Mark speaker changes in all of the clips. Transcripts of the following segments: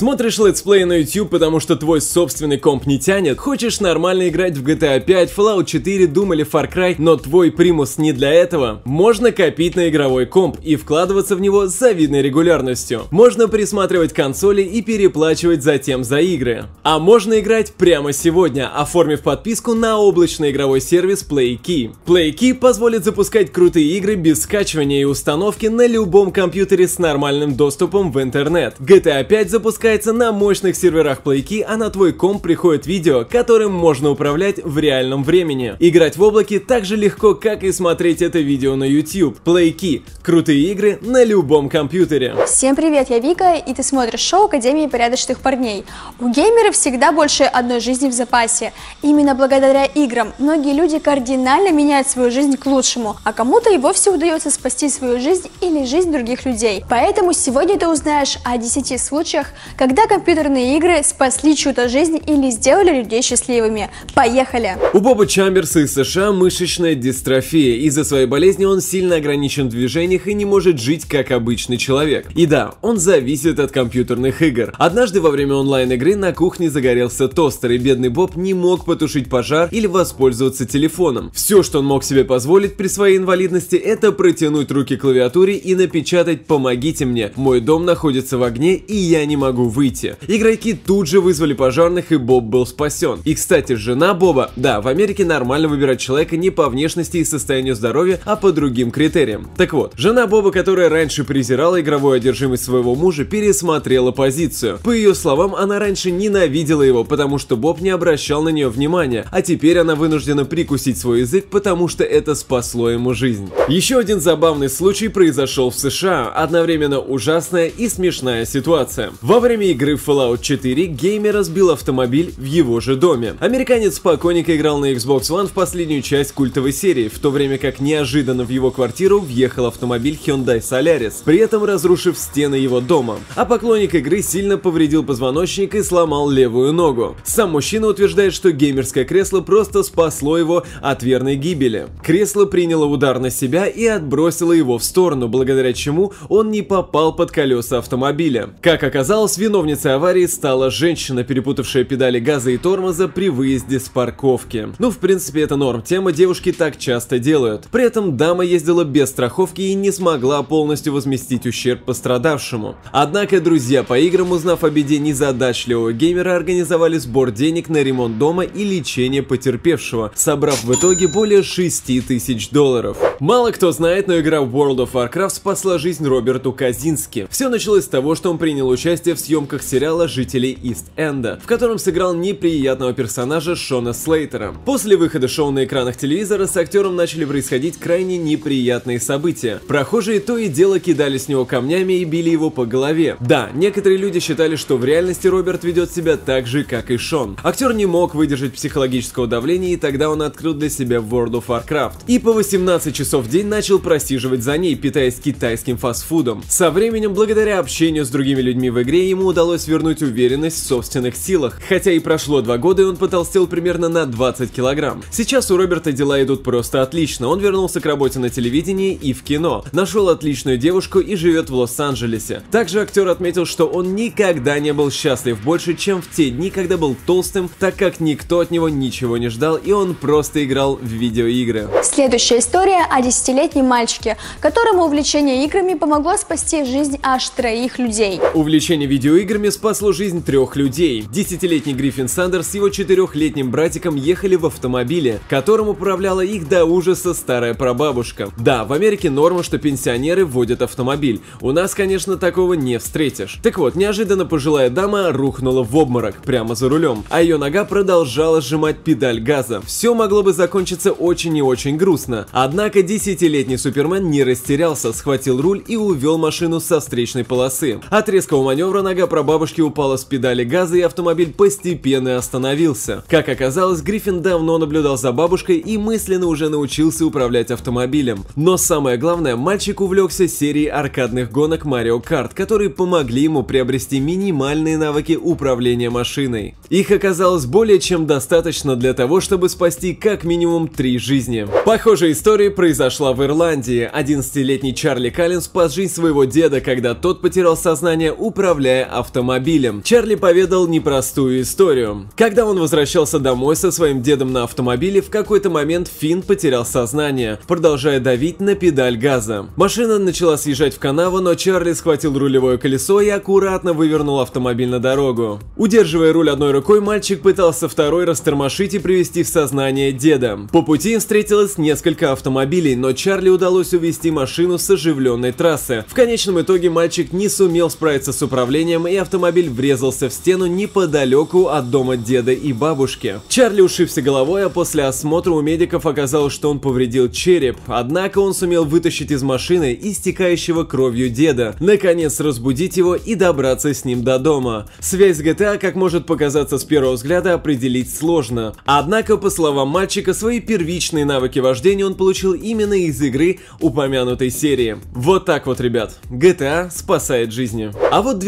Speaker 1: Смотришь летсплей на YouTube, потому что твой собственный комп не тянет? Хочешь нормально играть в GTA 5, Fallout 4, Doom или Far Cry, но твой примус не для этого? Можно копить на игровой комп и вкладываться в него с завидной регулярностью. Можно присматривать консоли и переплачивать затем за игры. А можно играть прямо сегодня, оформив подписку на облачный игровой сервис PlayKey. PlayKey позволит запускать крутые игры без скачивания и установки на любом компьютере с нормальным доступом в интернет. GTA 5 запускается на мощных серверах PlayKey, а на твой комп приходит видео, которым можно управлять в реальном времени. Играть в облаке так же легко, как и смотреть это видео на YouTube. PlayKey – крутые игры на любом компьютере.
Speaker 2: Всем привет, я Вика, и ты смотришь шоу Академии порядочных парней. У геймеров всегда больше одной жизни в запасе. Именно благодаря играм многие люди кардинально меняют свою жизнь к лучшему, а кому-то и вовсе удается спасти свою жизнь или жизнь других людей. Поэтому сегодня ты узнаешь о 10 случаях, когда компьютерные игры спасли чью-то жизнь или сделали людей счастливыми. Поехали!
Speaker 1: У Боба Чамберса из США мышечная дистрофия. Из-за своей болезни он сильно ограничен в движениях и не может жить как обычный человек. И да, он зависит от компьютерных игр. Однажды во время онлайн-игры на кухне загорелся тостер, и бедный Боб не мог потушить пожар или воспользоваться телефоном. Все, что он мог себе позволить при своей инвалидности, это протянуть руки к клавиатуре и напечатать «Помогите мне, мой дом находится в огне и я не могу выйти». Игроки тут же вызвали пожарных и Боб был спасен. И кстати, жена Боба, да, в Америке нормально выбирать человека не по внешности и состоянию здоровья, а по другим критериям. Так вот, жена Боба, которая раньше презирала игровую одержимость своего мужа, пересмотрела позицию. По ее словам, она раньше ненавидела его, потому что Боб не обращал на нее внимания, а теперь она вынуждена прикусить свой язык, потому что это спасло ему жизнь. Еще один забавный случай произошел в США, одновременно ужасная и смешная ситуация. Во время игры Fallout 4 геймер разбил автомобиль в его же доме. Американец спокойненько играл на Xbox One в последнюю часть культовой серии, в то время как неожиданно в его квартиру въехал автомобиль Hyundai Solaris, при этом разрушив стены его дома. А поклонник игры сильно повредил позвоночник и сломал левую ногу. Сам мужчина утверждает, что геймерское кресло просто спасло его от верной гибели. Кресло приняло удар на себя и отбросило его в сторону, благодаря чему он не попал под колеса автомобиля. Как оказалось, виновницей аварии стала женщина, перепутавшая педали газа и тормоза при выезде с парковки. Ну, в принципе, это норм, тема девушки так часто делают. При этом дама ездила без страховки и не смогла полностью возместить ущерб пострадавшему. Однако друзья по играм, узнав о беде незадачливого геймера, организовали сбор денег на ремонт дома и лечение потерпевшего, собрав в итоге более 6 тысяч долларов. Мало кто знает, но игра World of Warcraft спасла жизнь Роберту Казински. Все началось с того, что он принял участие в съемках сериала «Жители Ист-Энда», в котором сыграл неприятного персонажа Шона Слейтера. После выхода шоу на экранах телевизора с актером начали происходить крайне неприятные события. Прохожие то и дело кидали с него камнями и били его по голове. Да, некоторые люди считали, что в реальности Роберт ведет себя так же, как и Шон. Актер не мог выдержать психологического давления, и тогда он открыл для себя World of Warcraft. И по 18 часов в день начал просиживать за ней, питаясь китайским фастфудом. Со временем, благодаря общению с другими людьми в игре, ему удалось вернуть уверенность в собственных силах. Хотя и прошло два года, и он потолстел примерно на 20 килограмм. Сейчас у Роберта дела идут просто отлично. Он вернулся к работе на телевидении и в кино. Нашел отличную девушку и живет в Лос-Анджелесе. Также актер отметил, что он никогда не был счастлив больше, чем в те дни, когда был толстым, так как никто от него ничего не ждал, и он просто играл в видеоигры.
Speaker 2: Следующая история о десятилетнем мальчике, которому увлечение играми помогло спасти жизнь аж троих людей.
Speaker 1: Увлечение видеоиграми спасло жизнь трех людей. Десятилетний Гриффин Сандерс с его четырехлетним братиком ехали в автомобиле, которым управляла их до ужаса старая прабабушка. Да, в Америке норма, что пенсионеры водят автомобиль. У нас, конечно, такого не встретишь. Так вот, неожиданно пожилая дама рухнула в обморок прямо за рулем, а ее нога продолжала сжимать педаль газа. Все могло бы закончиться очень и очень грустно. Однако десятилетний Супермен не растерялся, схватил руль и увел машину со встречной полосы. От резкого маневра нога прабабушки упала с педали газа и автомобиль постепенно остановился. Как оказалось, Гриффин давно наблюдал за бабушкой и мысленно уже научился управлять автомобилем. Но самое главное, мальчик увлекся серией аркадных гонок Mario Kart, которые помогли ему приобрести минимальные навыки управления машиной. Их оказалось более чем достаточно для того, чтобы спасти как минимум три жизни. Похожая история произошла в Ирландии. 11-летний Чарли Каллен спас жизнь своего деда, когда тот потерял сознание, управляя автомобилем. Чарли поведал непростую историю. Когда он возвращался домой со своим дедом на автомобиле, в какой-то момент Финн потерял сознание, продолжая давить на педаль газа. Машина начала съезжать в канаву, но Чарли схватил рулевое колесо и аккуратно вывернул автомобиль на дорогу. Удерживая руль одной рукой, мальчик пытался второй растормошить и привести в сознание деда. По пути им встретилось несколько автомобилей, но Чарли удалось увести машину с оживленной трассы. В конечном итоге мальчик не сумел справиться с управлением, и автомобиль врезался в стену неподалеку от дома деда и бабушки. Чарли ушибся головой, а после осмотра у медиков оказалось, что он повредил череп, однако он сумел вытащить из машины истекающего кровью деда, наконец разбудить его и добраться с ним до дома. Связь с GTA, как может показаться с первого взгляда, определить сложно. Однако, по словам мальчика, свои первичные навыки вождения он получил именно из игры упомянутой серии. Вот так вот, ребят. GTA спасает жизни. А вот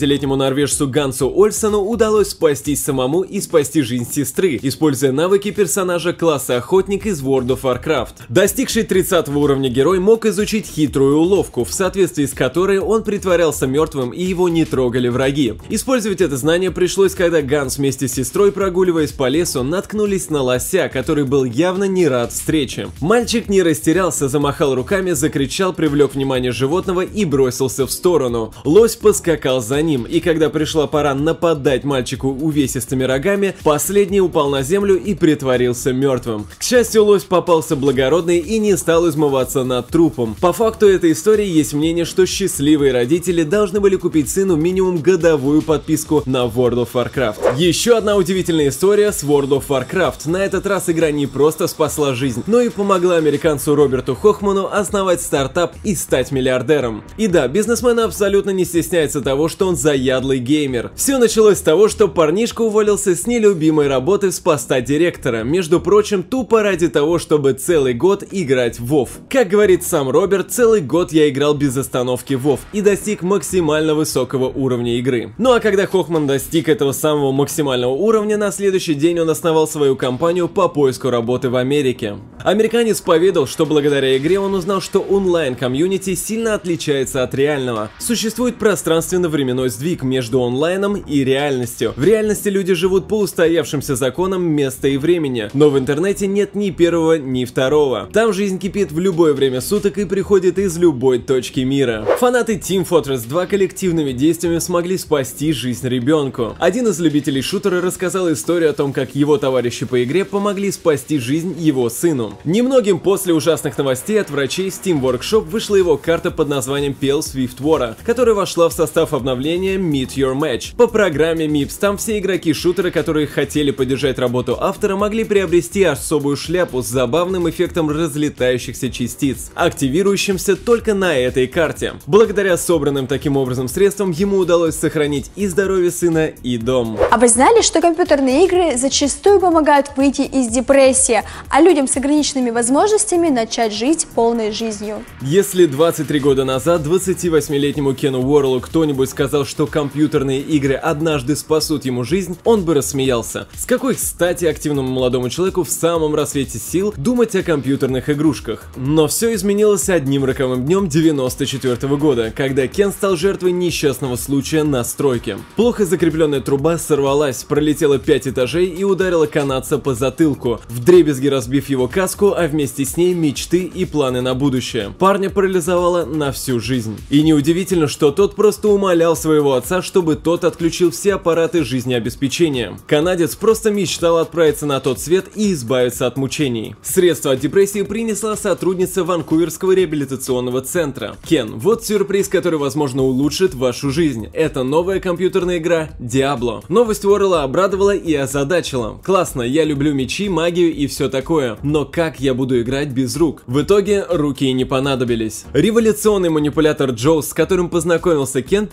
Speaker 1: 12-летнему норвежцу Гансу Ольсону удалось спастись самому и спасти жизнь сестры, используя навыки персонажа класса охотник из World of Warcraft. Достигший 30 уровня герой мог изучить хитрую уловку, в соответствии с которой он притворялся мертвым и его не трогали враги. Использовать это знание пришлось, когда Ганс вместе с сестрой, прогуливаясь по лесу, наткнулись на лося, который был явно не рад встрече. Мальчик не растерялся, замахал руками, закричал, привлек внимание животного и бросился в сторону. Лось поскакал за ним, и когда пришла пора нападать мальчику увесистыми рогами, последний упал на землю и притворился мертвым. К счастью, лось попался благородный и не стал измываться над трупом. По факту этой истории есть мнение, что счастливые родители должны были купить сыну минимум годовую подписку на World of Warcraft. Еще одна удивительная история с World of Warcraft. На этот раз игра не просто спасла жизнь, но и помогла американцу Роберту Хохману основать стартап и стать миллиардером. И да, бизнесмен абсолютно не стесняется того, что он заядлый геймер. Все началось с того, что парнишка уволился с нелюбимой работы с поста директора, между прочим, тупо ради того, чтобы целый год играть в WoW. Как говорит сам Роберт, целый год я играл без остановки в WoW и достиг максимально высокого уровня игры. Ну а когда Хохман достиг этого самого максимального уровня, на следующий день он основал свою компанию по поиску работы в Америке. Американец поведал, что благодаря игре он узнал, что онлайн-комьюнити сильно отличается от реального. Существует пространственно-временной сдвиг между онлайном и реальностью. В реальности люди живут по устоявшимся законам места и времени, но в интернете нет ни первого, ни второго. Там жизнь кипит в любое время суток и приходит из любой точки мира. Фанаты Team Fortress 2 коллективными действиями смогли спасти жизнь ребенку. Один из любителей шутера рассказал историю о том, как его товарищи по игре помогли спасти жизнь его сыну. Немногим после ужасных новостей от врачей Steam Workshop вышла его карта под названием PL Swift War, которая вошла в состав обновления Meet Your Match. По программе MIPS там все игроки шутера, которые хотели поддержать работу автора, могли приобрести особую шляпу с забавным эффектом разлетающихся частиц, активирующимся только на этой карте. Благодаря собранным таким образом средствам ему удалось сохранить и здоровье сына, и дом.
Speaker 2: А вы знали, что компьютерные игры зачастую помогают выйти из депрессии, а людям с ограниченными возможностями начать жить полной жизнью?
Speaker 1: Если 23 года назад 28-летнему Кену Уорлу кто-нибудь сказал, что компьютерные игры однажды спасут ему жизнь, он бы рассмеялся. С какой стати активному молодому человеку в самом рассвете сил думать о компьютерных игрушках? Но все изменилось одним роковым днем 94 -го года, когда Кен стал жертвой несчастного случая на стройке. Плохо закрепленная труба сорвалась, пролетела 5 этажей и ударила канадца по затылку, вдребезги разбив его каску, а вместе с ней мечты и планы на будущее. Парня парализовало на всю жизнь. И неудивительно, что тот просто умолял своего отца, чтобы тот отключил все аппараты жизнеобеспечения. Канадец просто мечтал отправиться на тот свет и избавиться от мучений. Средство от депрессии принесла сотрудница Ванкуверского реабилитационного центра. Кен, вот сюрприз, который, возможно, улучшит вашу жизнь. Это новая компьютерная игра Diablo. Новость Уоррелла обрадовала и озадачила. Классно, я люблю мечи, магию и все такое. Но как я буду играть без рук? В итоге руки и не понадобились. Революционный манипулятор Джоус, с которым познакомился Кен,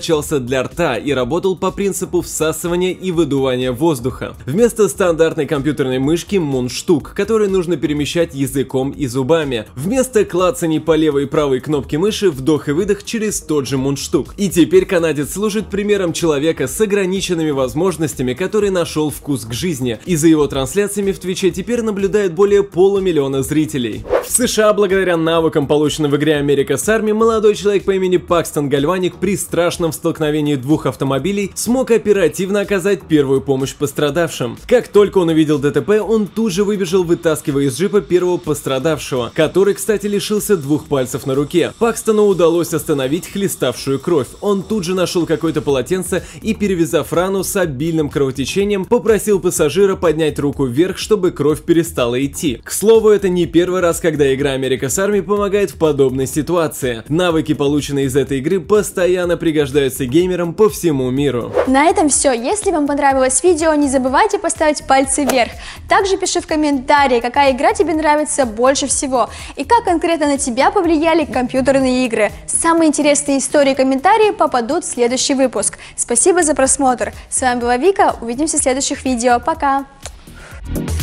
Speaker 1: предназначался для рта и работал по принципу всасывания и выдувания воздуха. Вместо стандартной компьютерной мышки мунштук, который нужно перемещать языком и зубами. Вместо клацаний по левой и правой кнопке мыши вдох и выдох через тот же мундштук. И теперь канадец служит примером человека с ограниченными возможностями, который нашел вкус к жизни. И за его трансляциями в Твиче теперь наблюдает более полумиллиона зрителей. В США, благодаря навыкам, полученным в игре America's Army, молодой человек по имени Пакстон Гальваник при страшном вооруженном столкновении двух автомобилей смог оперативно оказать первую помощь пострадавшим. Как только он увидел ДТП, он тут же выбежал, вытаскивая из джипа первого пострадавшего, который, кстати, лишился двух пальцев на руке. Пакстону удалось остановить хлеставшую кровь. Он тут же нашел какое-то полотенце и, перевязав рану с обильным кровотечением, попросил пассажира поднять руку вверх, чтобы кровь перестала идти. К слову, это не первый раз, когда игра Америка с Army помогает в подобной ситуации. Навыки, полученные из этой игры, постоянно пригождаются геймерам по всему миру.
Speaker 2: На этом все. Если вам понравилось видео, не забывайте поставить пальцы вверх. Также пиши в комментарии, какая игра тебе нравится больше всего и как конкретно на тебя повлияли компьютерные игры. Самые интересные истории и комментарии попадут в следующий выпуск. Спасибо за просмотр. С вами была Вика. Увидимся в следующих видео. Пока! Thank you